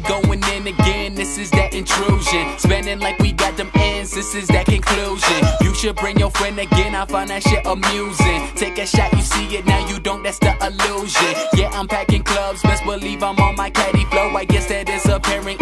then again, this is that intrusion. Spending like we got them ends, this is that conclusion. You should bring your friend again, I find that shit amusing. Take a shot, you see it, now you don't, that's the illusion. Yeah, I'm packing clubs, best believe I'm on my caddy flow. I guess that is apparent,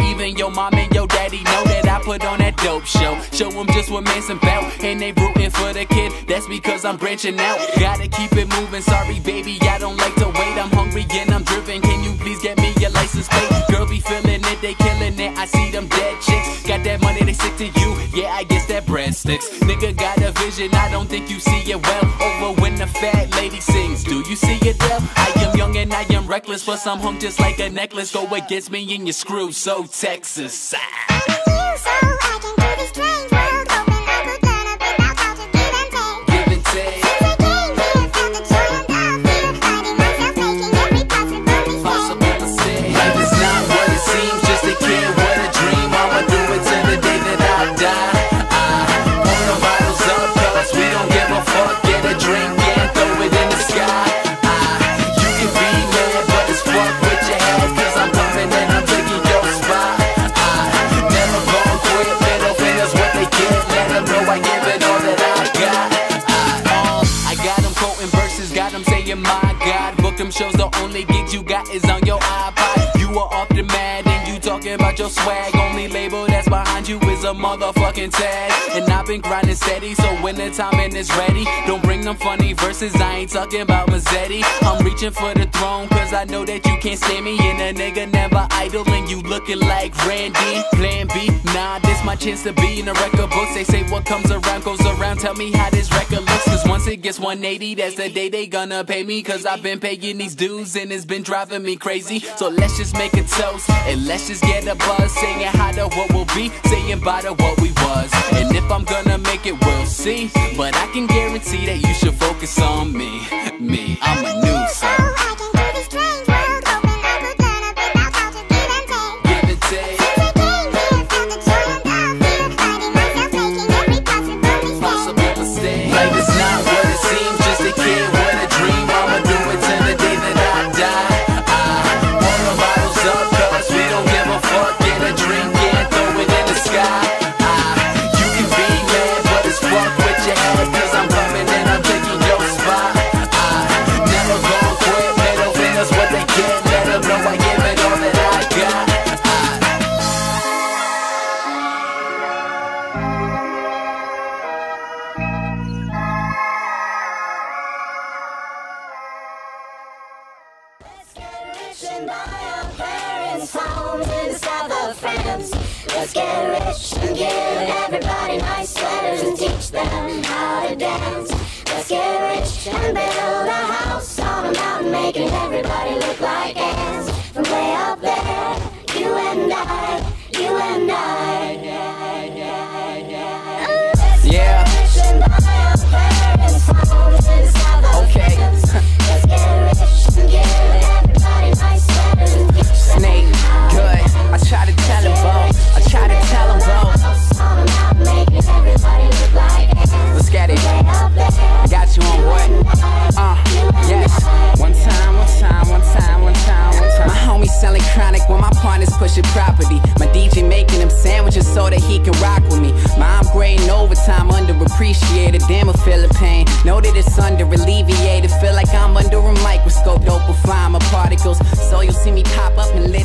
show. Show them just what man's about, and they rooting for the kid. That's because I'm branching out. Gotta keep it moving, sorry baby, I don't like to wait. I'm hungry and I'm driven, can you please get me your license plate? Girl be feeling it, they killing it. I see them dead chicks, got that money, they stick to you. Yeah, I guess that bread sticks. Nigga got a vision, I don't think you see it well. Over when the fat lady sings, do you see it well? I am young and I am reckless, but some hung just like a necklace. Go against me and you screw, so Texas. Ah. Got them saying, my God. Book them shows, the only gigs you got is on your iPod. You are off the mad and you talking about your swag. Only label that's behind you a motherfucking tag. And I've been grinding steady, so when the timing is ready, don't bring them funny verses. I ain't talking about Mazzetti. I'm reaching for the throne, cause I know that you can't stand me. And a nigga never idle, and you looking like Randy. Plan B, nah, this my chance to be in the record books. They say what comes around goes around. Tell me how this record looks, cause once it gets 180, that's the day they gonna pay me. Cause I've been paying these dues, and it's been driving me crazy. So let's just make a toast, and let's just get a buzz. Saying how to what will be, saying bye to what we was. And if I'm gonna make it, we'll see. But I can guarantee that you should focus on me. Me, I'm a of Let's get rich and give everybody nice sweaters and teach them how to dance. Let's get rich and build a house on a mountain, making everybody look like ants. From way up there, you and I, can rock with me. My upgrading overtime, underappreciated, damn, I feel the pain. Know that it's under alleviated, feel like I'm under a microscope, dope will find my particles. So you'll see me pop up and live.